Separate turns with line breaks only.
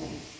Mm-hmm.